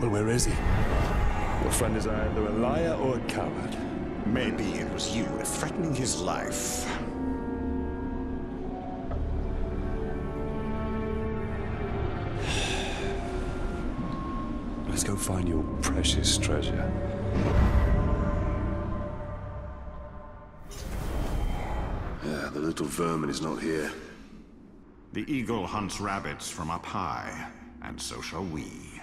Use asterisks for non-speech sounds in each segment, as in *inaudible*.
Well, where is he? Your friend is either a liar or a coward. Maybe it was you threatening his life. *sighs* Let's go find your precious treasure. Yeah, the little vermin is not here. The eagle hunts rabbits from up high, and so shall we.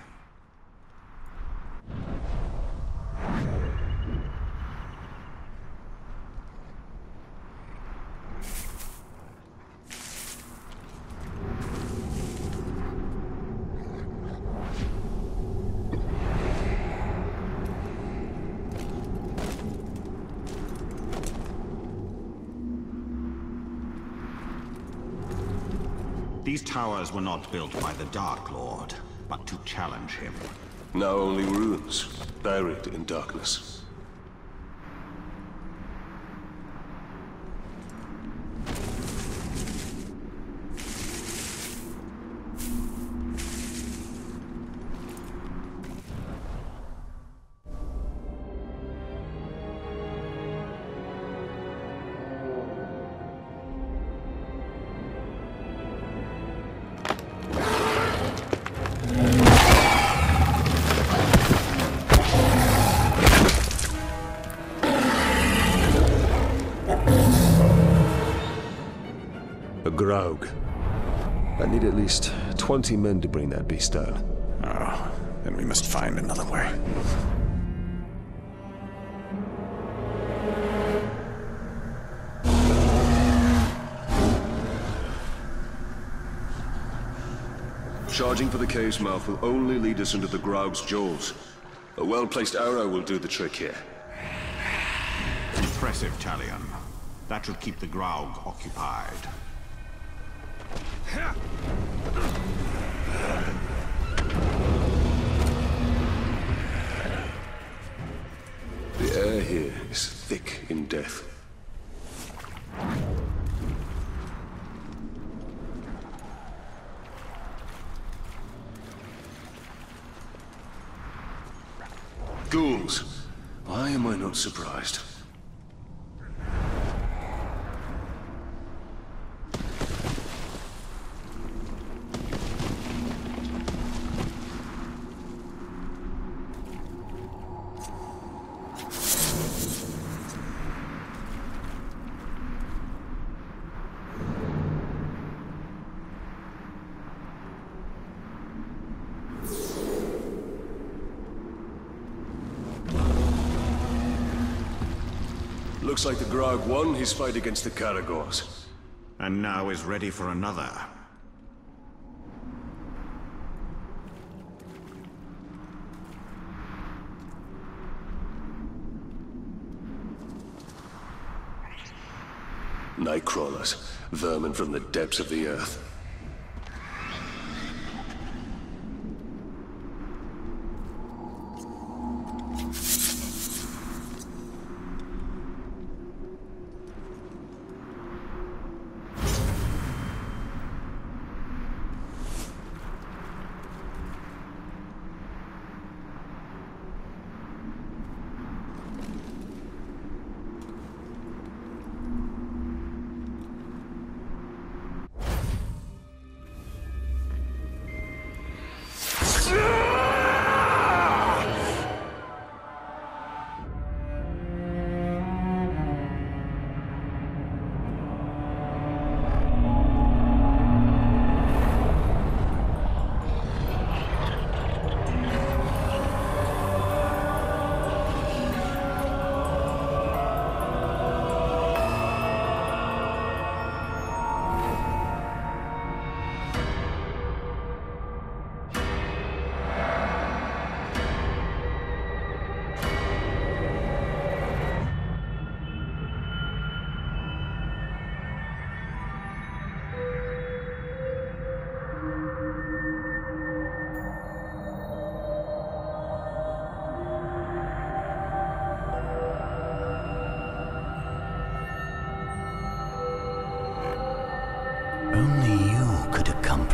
These towers were not built by the Dark Lord, but to challenge him. Now only ruins, buried in darkness. A Graug. I need at least 20 men to bring that beast down. Oh, then we must find another way. Charging for the cave's mouth will only lead us into the Graug's jaws. A well-placed arrow will do the trick here. Impressive, Talion. That should keep the Graug occupied. The air here is thick in death. Ghouls. Why am I not surprised? Looks like the Graug won his fight against the Caragors. And now is ready for another. Nightcrawlers, vermin from the depths of the earth.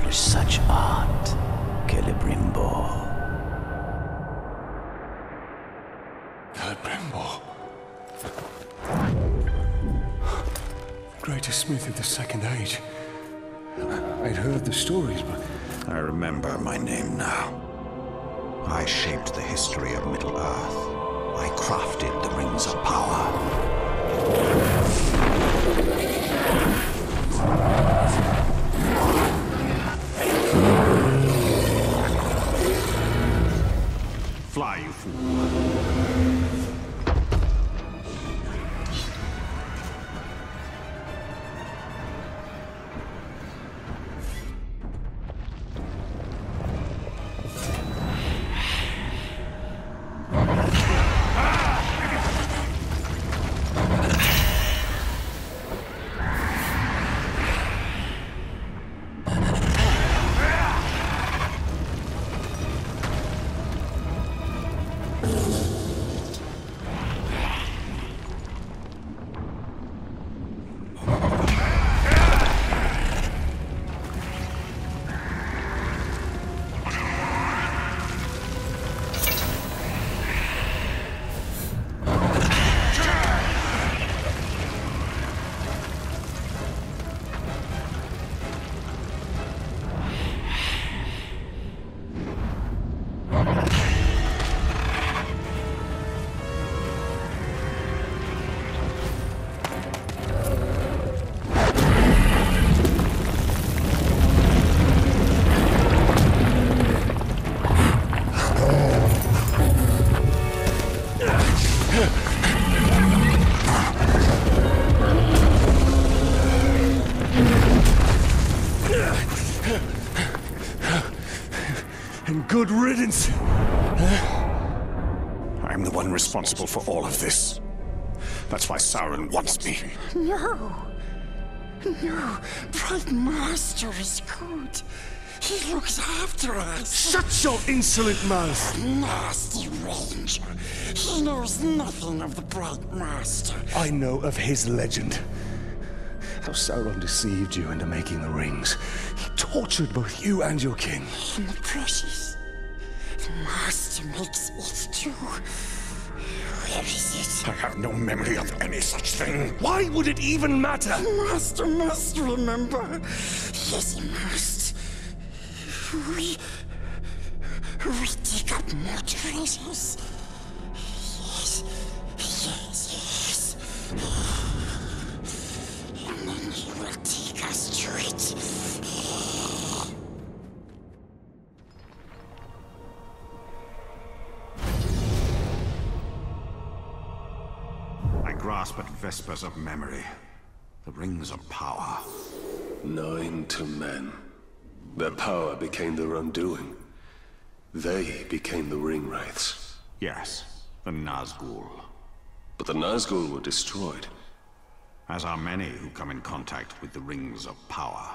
You could accomplish such art, Celebrimbor. Celebrimbor. Greatest smith of the Second Age. I'd heard the stories, but I remember my name now. I shaped the history of Middle-earth. I crafted the Rings of Power. Fly, you and good riddance. I'm the one responsible for all of this. That's why Sauron wants me. No. No. Bright Master is good. He looks after us. Shut your insolent mouth! Nasty Ranger. He knows nothing of the Bright Master. I know of his legend. How Sauron deceived you into making the rings. He tortured both you and your king. And the precious. The Master makes it too. Where is it? I have no memory of any such thing. Why would it even matter? it? Master must remember. Yes, he must. We. We dig up more treasures. Yes. Yes, yes. And then he will take us to it. Grasp at vespers of memory. The Rings of Power. Nine to men. Their power became their undoing. They became the ring wraiths. Yes, the Nazgul. But the Nazgul were destroyed. As are many who come in contact with the Rings of Power.